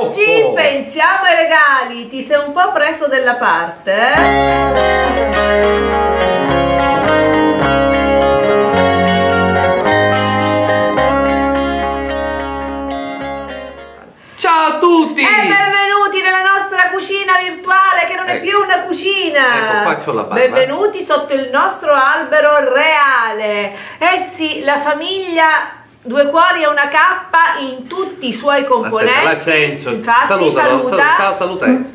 Oggi Oh, oh. pensiamo ai regali, ti sei un po' preso della parte? eh? Ciao a tutti! E benvenuti nella nostra cucina virtuale che non è Ecco. più una cucina. Ecco, c'ho la barba. Benvenuti sotto il nostro albero reale. Eh sì, la famiglia Due cuori e una cappa in tutti i suoi componenti. Aspetta, là c'è Enzo. Infatti, Salutalo, saluta. sal- ciao, saluta Enzo.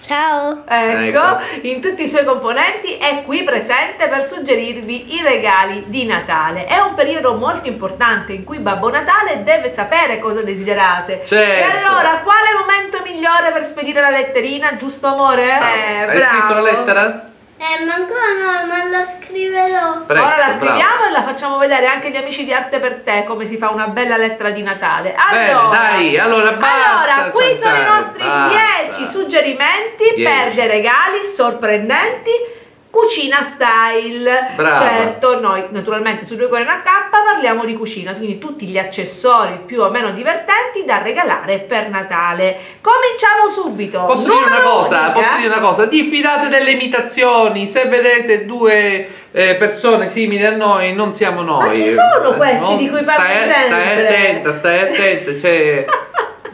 Ciao. Ecco, Ecco. in tutti i suoi componenti è qui presente per suggerirvi i regali di Natale. È un periodo molto importante in cui Babbo Natale deve sapere cosa desiderate. Certo. E allora, quale momento migliore per spedire la letterina, giusto amore? Eh, Hai scritto la lettera? Eh, ma ancora no, ma la scriverò. Presto, Ora la bravo. scriviamo e la facciamo vedere anche agli amici di Arte per te come si fa una bella lettera di Natale. Bene, Allora, dai, allora basta Allora, qui sono i nostri basta. 10 suggerimenti 10. per dei regali sorprendenti. Cucina style. Brava. Certo, noi naturalmente su Due Cuore una K parliamo di cucina, quindi tutti gli accessori più o meno divertenti da regalare per Natale. Cominciamo subito. Posso dire una Numero cosa? uno, Posso dire una cosa? Diffidate delle imitazioni. Se vedete due eh, persone simili a noi, non siamo noi. Ma chi sono Eh, questi non- di cui parli stai, sempre? Stai attenta, stai attenta. Cioè,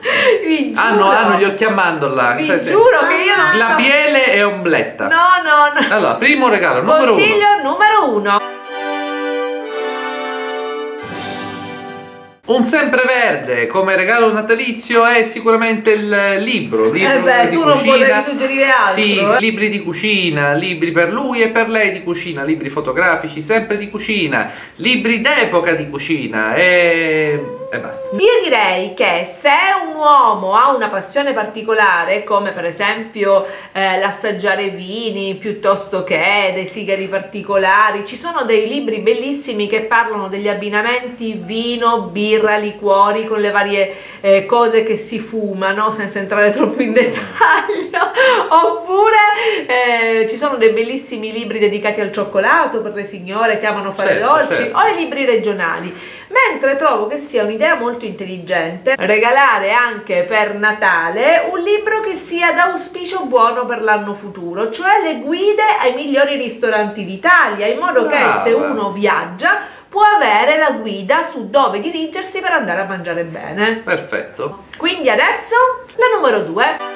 Vi giuro. hanno, hanno gli occhi a mandorla. Vi cioè, sì. giuro che io non so- Labiele e ombletta. No, no, no. Allora, primo regalo, numero uno. Consiglio numero uno. Un sempreverde come regalo natalizio è sicuramente il libro. libro Eh beh, tu non cucina. potevi suggerire altro, Sì, eh. libri di cucina, libri per lui e per lei di cucina, libri fotografici sempre di cucina, libri d'epoca di cucina e, e basta. Io direi che se un uomo ha una passione particolare, come per esempio eh, l'assaggiare vini piuttosto che dei sigari particolari, ci sono dei libri bellissimi che parlano degli abbinamenti vino, birra, liquori con le varie eh, cose che si fumano, senza entrare troppo in dettaglio. Oppure eh, ci sono dei bellissimi libri dedicati al cioccolato per le signore che amano fare Certo, dolci certo. o i libri regionali. Mentre trovo che sia un'idea molto intelligente regalare anche per Natale un libro che sia d'auspicio buono per l'anno futuro, cioè le guide ai migliori ristoranti d'Italia, in modo che se uno viaggia può avere la guida su dove dirigersi per andare a mangiare bene. Perfetto. Quindi adesso la numero 2.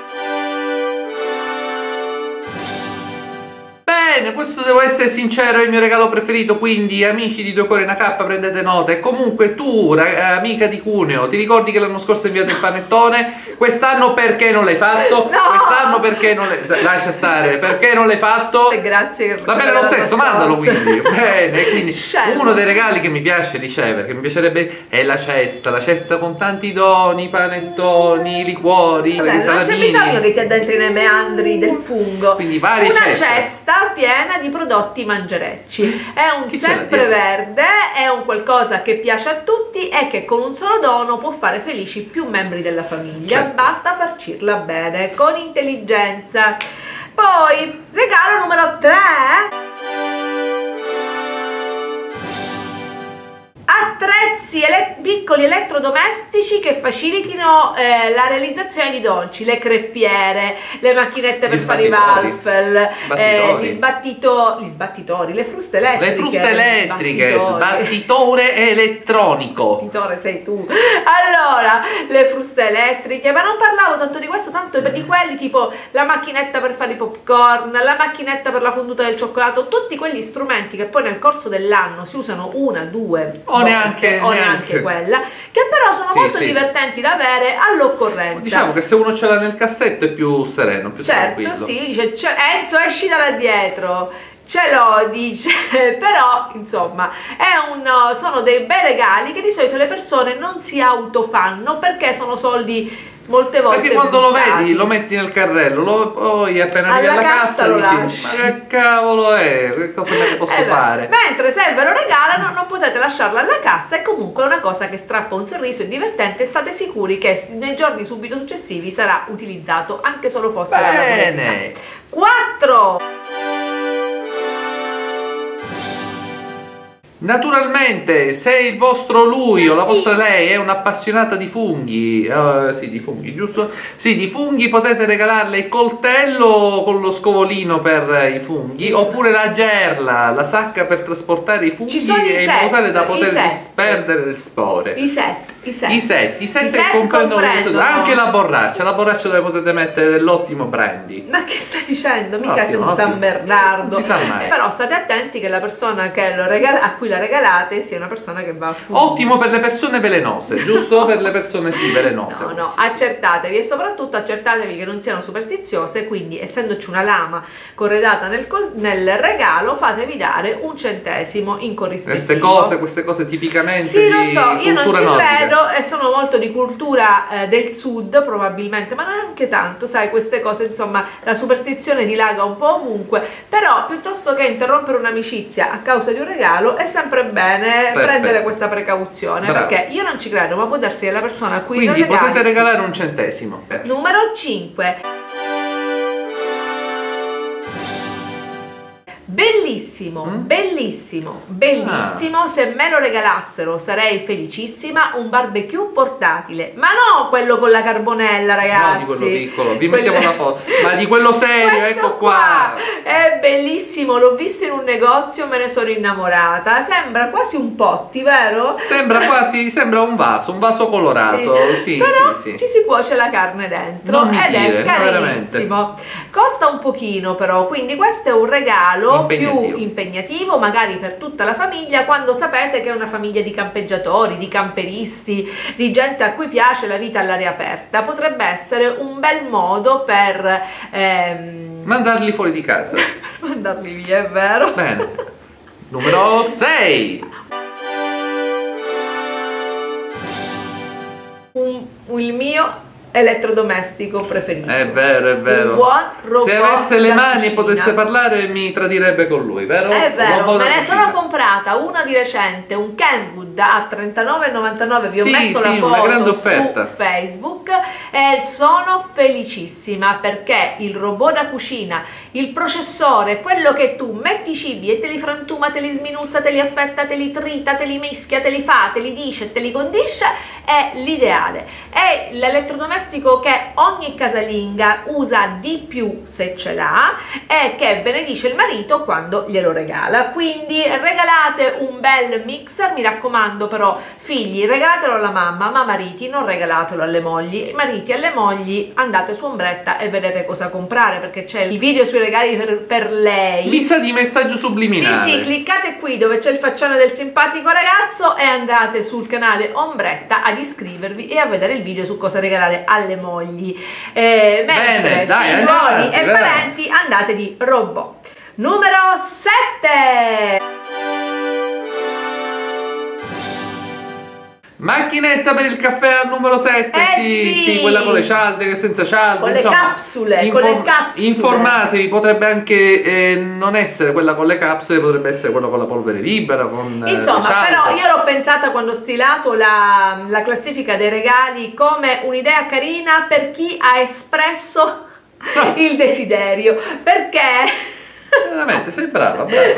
Bene, questo devo essere sincero, è il mio regalo preferito, quindi amici di Due Cuori e una K prendete nota. E comunque tu, ra- amica di Cuneo, ti ricordi che l'anno scorso hai inviato il panettone? Quest'anno perché non l'hai fatto? No! Quest'anno perché non l'hai... Lascia stare, perché non l'hai fatto? Grazie. Va bene lo stesso, mandalo quindi. Bene, quindi Scemo. uno dei regali che mi piace ricevere, che mi piacerebbe è la cesta, la cesta con tanti doni, panettoni, liquori, Vabbè, non c'è bisogno che ti addentri nei meandri del fungo. Quindi varie Una ceste. cesta piena di prodotti mangerecci. È un sempreverde, è un qualcosa che piace a tutti e che con un solo dono può fare felici più membri della famiglia. Certo. Basta farcirla bene, con intelligenza. Poi, regalo numero 3. Attrezzi ele- piccoli elettrodomestici che facilitino eh, la realizzazione di dolci, le creppiere, le macchinette per fare i waffle, eh, gli, sbattito- gli sbattitori, le fruste elettriche. Le fruste elettriche, sbattitore elettronico. Sbattitore sei tu. Allora, le fruste elettriche, ma non parlavo tanto di questo, tanto di quelli tipo la macchinetta per fare i popcorn, la macchinetta per la fonduta del cioccolato, tutti quegli strumenti che poi nel corso dell'anno si usano una, due O volte, neanche- o neanche. Neanche quella, che però sono Sì, molto sì. divertenti da avere all'occorrenza. Diciamo che se uno ce l'ha nel cassetto è più sereno, più Certo, tranquillo. sì, dice "Ce- Enzo esci da là dietro. Ce l'ho, dice, però insomma è un, sono dei bei regali che di solito le persone non si autofanno perché sono soldi molte volte Perché quando lo vedi, lo metti nel carrello, lo- poi appena arrivi Alla alla cassa cassa lo dici, ma che cavolo è? Che cosa me ne posso Eh beh, fare? Mentre se ve lo regalano non potete lasciarlo alla cassa è comunque una cosa che strappa un sorriso, è divertente e state sicuri che nei giorni subito successivi sarà utilizzato anche solo fosse per la curiosità. Bene. 4 Naturalmente, se il vostro lui o la vostra lei è un'appassionata di funghi, eh, sì, di funghi, giusto? Sì, di funghi potete regalarle il coltello con lo scovolino per i funghi, oppure la gerla, la sacca per trasportare i funghi e in modo tale da poter disperdere le spore. I set, i set. I set, i set, I set comprendono comprendono- anche la borraccia, la borraccia dove potete mettere dell'ottimo brandy. Ma che stai dicendo? Mica sei Ottimo, un San ottimo. Bernardo. Non si sa mai. Però state attenti che la persona che lo regala- a cui la regalate sia una persona che va a funghi. Ottimo per le persone velenose, giusto? per le persone sì, velenose. No, no, accertatevi e soprattutto accertatevi che non siano superstiziose, quindi essendoci una lama corredata nel, col- nel regalo, fatevi dare un centesimo in corrispettivo. Queste cose, queste cose tipicamente Sì, lo so, io non ci nordica. credo e sono molto di cultura eh, del sud probabilmente, ma neanche tanto, sai, queste cose, insomma, la superstizione dilaga un po' ovunque, però piuttosto che interrompere un'amicizia a causa di un regalo è sempre bene Perfetto. prendere questa precauzione, Bravo. perché io non ci credo, ma può darsi che la persona a cui Quindi potete regalare un centesimo. Numero 5. Bellissimo, Mm? bellissimo, bellissimo. Se me lo regalassero sarei felicissima. Un barbecue portatile, ma no quello con la carbonella, ragazzi. No, di quello piccolo, vi mettiamo una foto. Ma di quello serio, ecco qua. È bellissimo, l'ho visto in un negozio, me ne sono innamorata. Sembra quasi un potti, vero? Sembra quasi, sembra un vaso, un vaso colorato. Sì, Però sì, sì. ci si cuoce la carne dentro Non ed dire, è no, veramente. carinissimo. Costa un pochino però, quindi questo è un regalo Impegnativo. magari per tutta la famiglia, quando sapete che è una famiglia di campeggiatori, di camperisti, di gente a cui piace la vita all'aria aperta. Potrebbe essere un bel modo per ehm, Mandarli fuori di casa. mandarli via, è vero? Bene. Numero 6. Un- il mio elettrodomestico preferito. È vero, è vero. Un buon robot Se avesse le mani e potesse parlare mi tradirebbe con lui, vero? È vero, me ne sono comprata una di recente, un Kenwood a 39,99, vi ho Sì, messo sì, la foto su. Facebook e sono felicissima perché il robot da cucina, il processore, quello che tu metti i cibi e te li frantuma, te li sminuzza, te li affetta, te li trita, te li mischia, te li fa, te li dice, te li condisce, è l'ideale. È l'elettrodomestico che ogni casalinga usa di più se ce l'ha e che benedice il marito quando glielo regala. Quindi regalate un bel mixer, mi raccomando però figli regalatelo alla mamma, ma mariti non regalatelo alle mogli. Mariti alle mogli andate su Ombretta e vedete cosa comprare perché c'è il video sui regali per, per lei. Mi sa di messaggio subliminale. Sì, sì, cliccate qui dove c'è il faccione del simpatico ragazzo e andate sul canale Ombretta ad iscrivervi e a vedere il video su cosa regalare alle mogli. Eh, mentre Bene, dai, figliuoli avanti, e parenti andate di robot. Numero 7. Macchinetta per il caffè al numero 7, Eh sì, sì. sì, quella con le cialde, che senza cialde, Con le insomma. capsule, con le capsule. Informatevi, potrebbe anche eh, non essere quella con le capsule, potrebbe essere quella con la polvere libera, con eh, Insomma, le però io l'ho pensata quando ho stilato la, la classifica dei regali come un'idea carina per chi ha espresso il desiderio. Perché? Veramente, sei brava, brava.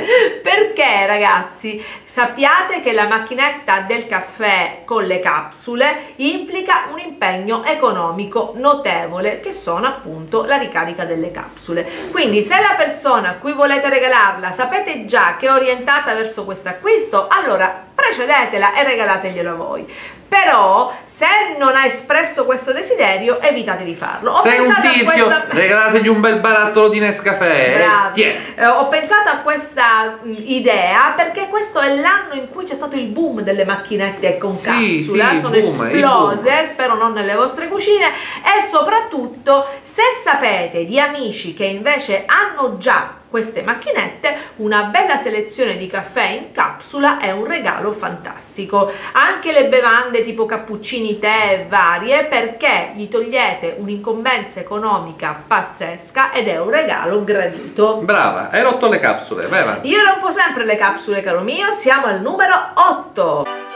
Perché ragazzi sappiate che la macchinetta del caffè con le capsule implica un impegno economico notevole che sono appunto la ricarica delle capsule. Quindi se la persona a cui volete regalarla sapete già che è orientata verso questo acquisto, allora precedetela e regalateglielo voi. Però se non ha espresso questo desiderio evitate di farlo. Ho Sei un tizio, questa- regalategli un bel barattolo di Nescafè. Bravi. Eh, ho pensato a questa mh, idea perché questo è l'anno in cui c'è stato il boom delle macchinette con Sì, capsula, sì, sono boom, esplose, spero non nelle vostre cucine e soprattutto se sapete di amici che invece hanno già queste macchinette, una bella selezione di caffè in capsula è un regalo fantastico. Anche le bevande tipo cappuccini, tè varie perché gli togliete un'incombenza economica pazzesca ed è un regalo gradito. Brava, hai rotto le capsule, vai avanti. Io rompo sempre le capsule, caro mio, siamo al numero 8.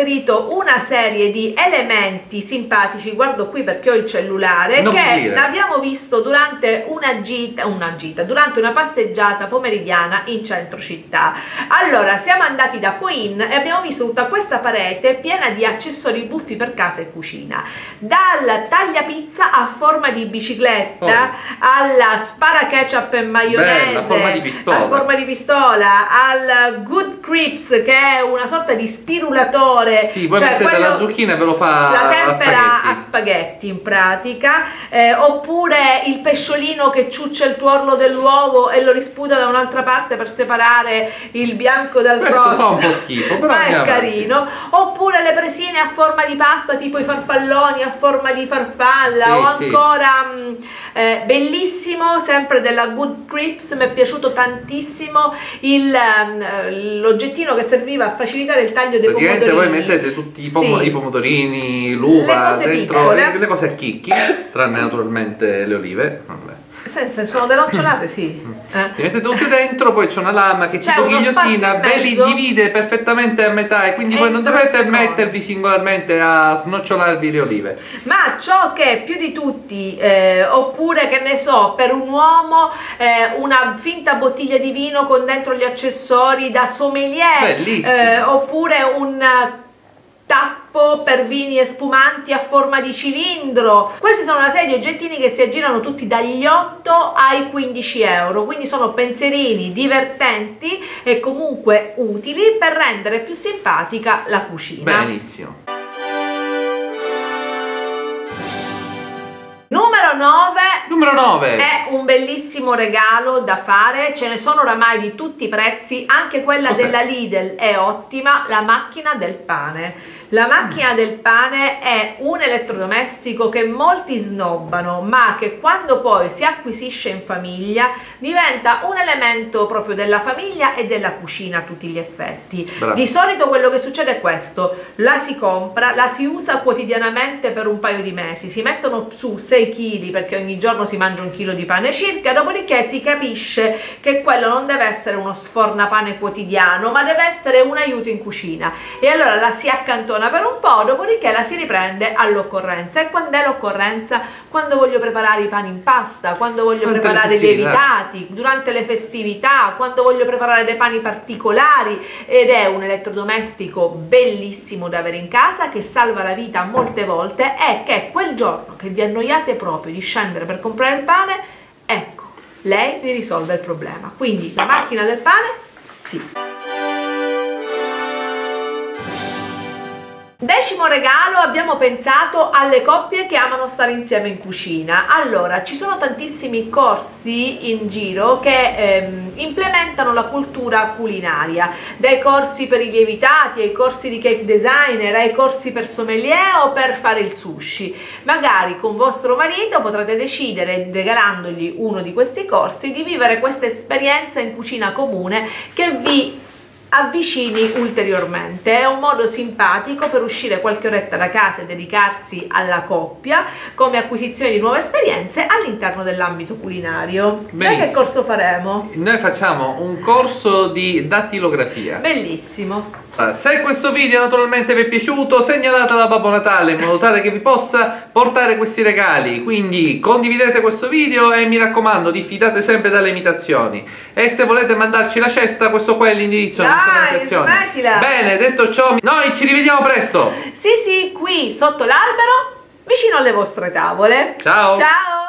Inserito una serie di elementi simpatici, guardo qui perché ho il cellulare, Non che abbiamo visto durante una gita, una gita, durante una passeggiata pomeridiana in centro città. Allora, siamo andati da Coin e abbiamo visto tutta questa parete piena di accessori buffi per casa e cucina. Dal tagliapizza a forma di bicicletta, Oh. alla spara ketchup e maionese, Bella, a forma di pistola. a forma di pistola, al Good Crips che è una sorta di spirulatore. Sì, voi cioè mettete quello- la zucchina e ve lo fa la a tempera spaghetti. a spaghetti in pratica eh, oppure il pesciolino che ciuccia il tuorlo dell'uovo e lo risputa da un'altra parte per separare il bianco dal Questo rosso fa un po' schifo, però ma è avanti. carino oppure le presine a forma di pasta tipo i farfalloni a forma di farfalla Sì, o sì. ancora mh, eh, bellissimo sempre della Good Crips mi è piaciuto tantissimo il, ehm, l'oggettino che serviva a facilitare il taglio dei Praticamente voi pomodorini mettete tutti i, pom- Sì. i pomodorini, l'uva, Le le, le cose a chicchi, tranne naturalmente le olive. Vabbè. Senza, sono denocciolate, sì. Eh. Li mettete tutti dentro, poi c'è una lama che C'è tipo ghigliottina ve li divide perfettamente a metà e quindi voi non dovete mettervi singolarmente a snocciolarvi le olive. Ma ciò che più di tutti, eh, oppure che ne so, per un uomo eh, una finta bottiglia di vino con dentro gli accessori da sommelier, eh, oppure un eh, tappo per vini e spumanti a forma di cilindro. Questi sono una serie di oggettini che si aggirano tutti dagli 8 ai 15 euro, quindi sono pensierini divertenti e comunque utili per rendere più simpatica la cucina. Benissimo. Numero 9 Numero 9. È un bellissimo regalo da fare, ce ne sono oramai di tutti i prezzi, anche quella della Lidl è ottima, la macchina del pane. La macchina del pane è un elettrodomestico che molti snobbano, ma che quando poi si acquisisce in famiglia diventa un elemento proprio della famiglia e della cucina a tutti gli effetti. Bravo. Di solito quello che succede è questo, la si compra, la si usa quotidianamente per un paio di mesi, si mettono su 6 kg perché ogni giorno si mangia un chilo di pane circa, dopodiché si capisce che quello non deve essere uno sfornapane quotidiano, ma deve essere un aiuto in cucina e allora la si accantona per un po', dopodiché la si riprende all'occorrenza. E quando è l'occorrenza? Quando voglio preparare i pani in pasta, quando voglio Durante preparare i lievitati, durante le festività, quando voglio preparare dei pani particolari ed è un elettrodomestico bellissimo da avere in casa che salva la vita molte volte e che quel giorno che vi annoiate proprio di scendere per comprare il pane, ecco, lei vi risolve il problema. Quindi la macchina del pane, sì. Decimo regalo abbiamo pensato alle coppie che amano stare insieme in cucina. Allora, ci sono tantissimi corsi in giro che ehm, implementano la cultura culinaria, dai corsi per i lievitati, ai corsi di cake designer, ai corsi per sommelier o per fare il sushi. Magari con vostro marito potrete decidere, regalandogli uno di questi corsi, di vivere questa esperienza in cucina comune che vi avvicini ulteriormente. È un modo simpatico per uscire qualche oretta da casa e dedicarsi alla coppia come acquisizione di nuove esperienze all'interno dell'ambito culinario. Noi che Benissimo. corso faremo? Noi facciamo un corso di dattilografia. Bellissimo. Allora, Se questo video naturalmente vi è piaciuto, segnalatelo a Babbo Natale in modo tale che vi possa portare questi regali. Quindi condividete questo video e mi raccomando, diffidate sempre dalle imitazioni. E se volete mandarci la cesta, questo qua è l'indirizzo. Dai, smettila! Bene, detto ciò, noi ci rivediamo presto. Sì, sì, qui sotto l'albero, vicino alle vostre tavole. Ciao. Ciao!